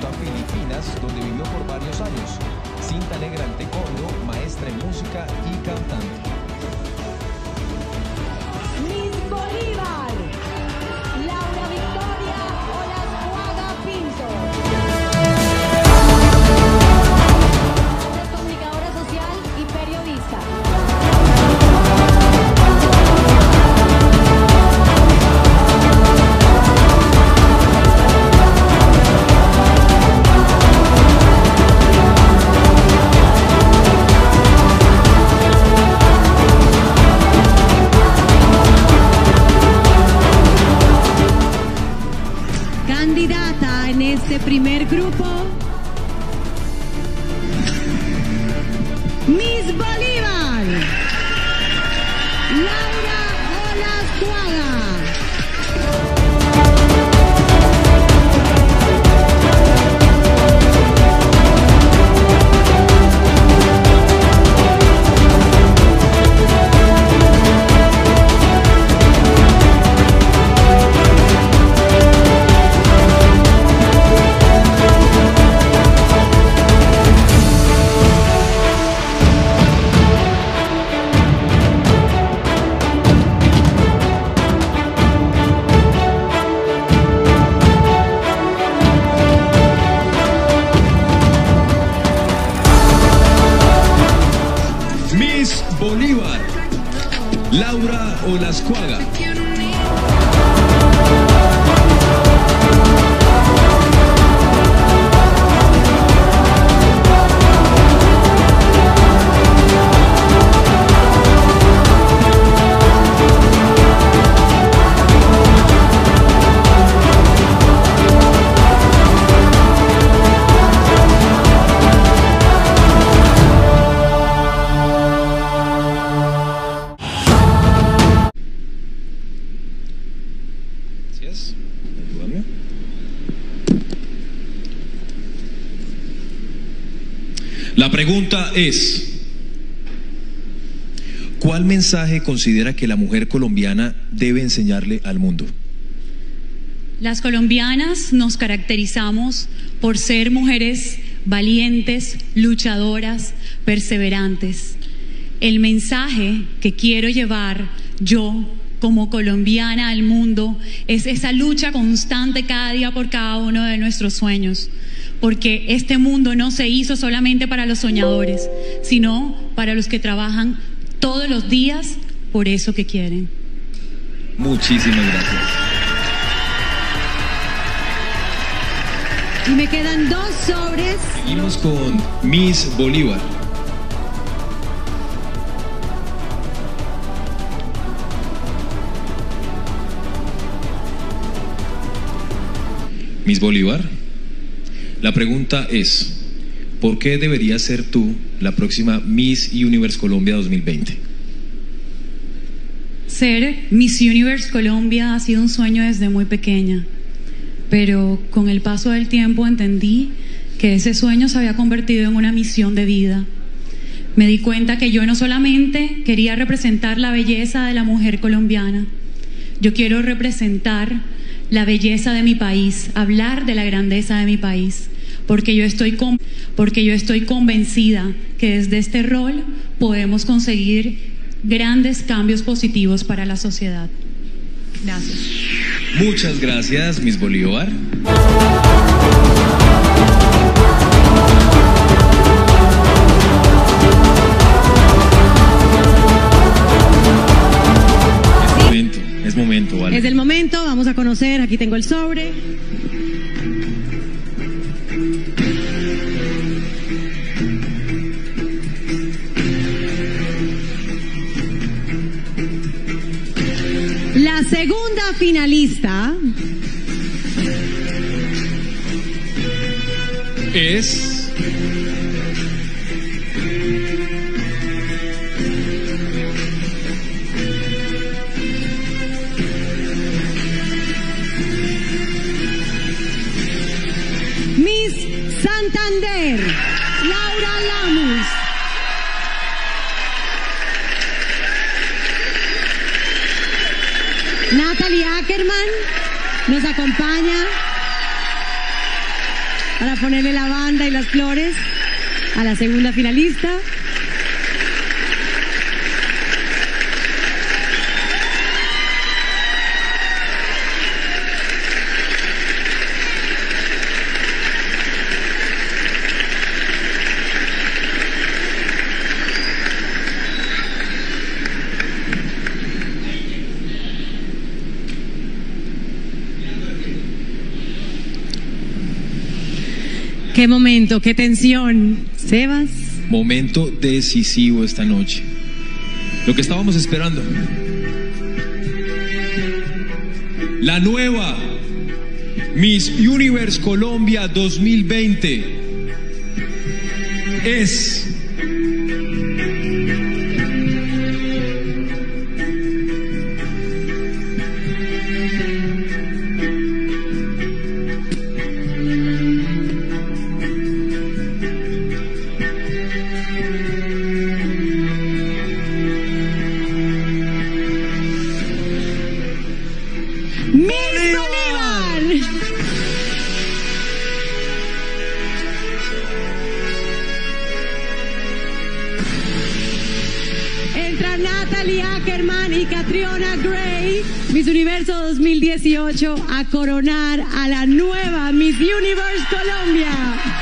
Honduras, donde vivió por varios años. Cinta Negra el Taekwondo, maestra en música y cantante. Candidata en este primer grupo, Miss Bolívar, Laura Olascuaga. Ayúdame. La pregunta es, ¿cuál mensaje considera que la mujer colombiana debe enseñarle al mundo? Las colombianas nos caracterizamos por ser mujeres valientes, luchadoras, perseverantes. El mensaje que quiero llevar yo como colombiana al mundo es esa lucha constante cada día por cada uno de nuestros sueños. Porque este mundo no se hizo solamente para los soñadores, sino para los que trabajan todos los días por eso que quieren. Muchísimas gracias. Y me quedan dos sobres. Seguimos con Miss Bolívar. Miss Bolívar, la pregunta es, ¿por qué deberías ser tú la próxima Miss Universe Colombia 2020? Ser Miss Universe Colombia ha sido un sueño desde muy pequeña, pero con el paso del tiempo entendí que ese sueño se había convertido en una misión de vida. Me di cuenta que yo no solamente quería representar la belleza de la mujer colombiana, yo quiero representar la belleza de mi país, hablar de la grandeza de mi país, porque yo estoy con- porque yo estoy convencida que desde este rol podemos conseguir grandes cambios positivos para la sociedad. Gracias. Muchas gracias, Miss Bolívar. Momento, es momento, ¿vale? Es el momento, vamos a conocer, aquí tengo el sobre. La segunda finalista Es para ponerle la banda y las flores a la segunda finalista. Momento, qué tensión. Sebas. Momento decisivo esta noche. Lo que estábamos esperando. La nueva Miss Universe Colombia 2020 es Natalie Ackerman y Catriona Gray, Miss Universo 2018, a coronar a la nueva Miss Universe Colombia.